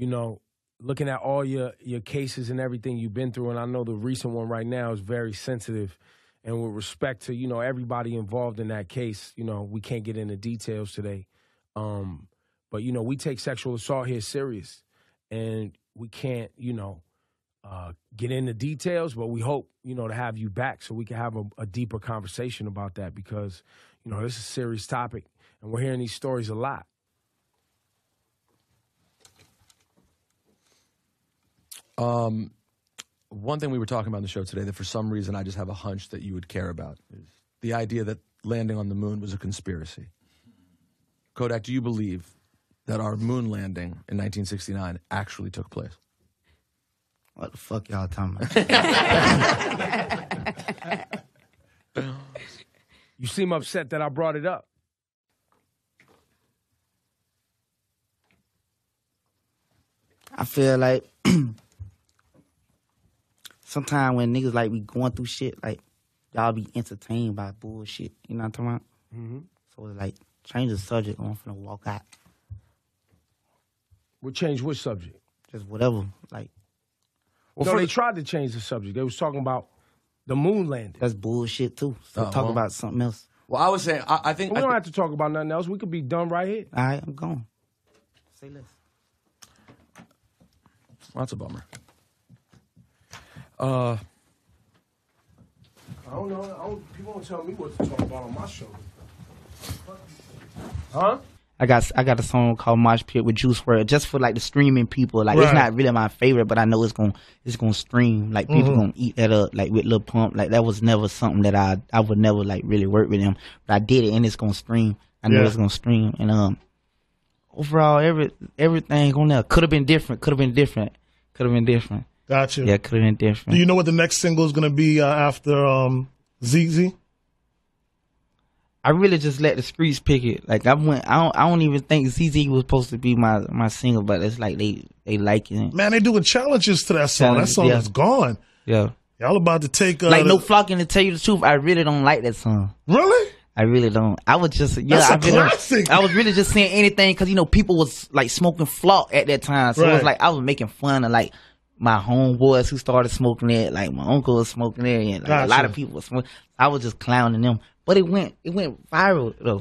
you know, looking at all your your cases and everything you've been through, and I know the recent one right now is very sensitive. And with respect to you know everybody involved in that case, you know we can't get into details today, um, but you know we take sexual assault here serious, and we can't you know uh, get into details. But we hope you know to have you back so we can have a, a deeper conversation about that because you know this is a serious topic, and we're hearing these stories a lot. Um, one thing we were talking about in the show today that for some reason I just have a hunch that you would care about is the idea that landing on the moon was a conspiracy. Kodak, do you believe that our moon landing in 1969 actually took place? What the fuck y'all talking about? You seem upset that I brought it up. I feel like sometimes when niggas like we going through shit, like y'all be entertained by bullshit. You know what I'm talking about? Mm-hmm. So it's like change the subject. I'm finna walk out. We'll change which subject? Just whatever. Like no, they tried to change the subject. They was talking about the moon landing. that's bullshit too. So Oh, talk about something else. Well, I was saying, I, I think. We I don't thi- have to talk about nothing else. We could be done right here. All right, I'm gone. Say less. well, that's a bummer. Uh, I don't know. I don't, people don't tell me what to talk about on my show. Huh? I got I got a song called Mosh Pit with Juice WRLD just for like the streaming people. Like it's not really my favorite, but I know it's gonna it's gonna stream. Like people Mm-hmm. gonna eat that up. Like with Lil Pump. Like that was never something that I I would never like really work with him. But I did it and it's gonna stream. I know Yeah. it's gonna stream. And um overall every everything on there could have been different. Could have been different. Could have been different. Gotcha. Yeah, could have different. Do you know what the next single is going to be uh, after um, ZEZE? I really just let the streets pick it. Like I went, I don't, I don't even think ZEZE was supposed to be my my single, but it's like they they like it. Man, they doing challenges to that song. That song yeah. is gone. Yeah, Y'all about to take uh, like the- no flocking to tell you the truth. I really don't like that song. Really? I really don't. I was just yeah. I really. I was really just saying anything because you know people was like smoking flock at that time, so it was like I was making fun of like my homeboys who started smoking it. Like my uncle was smoking it, and like, a lot of people was smoking. I was just clowning them, but it went it went viral though.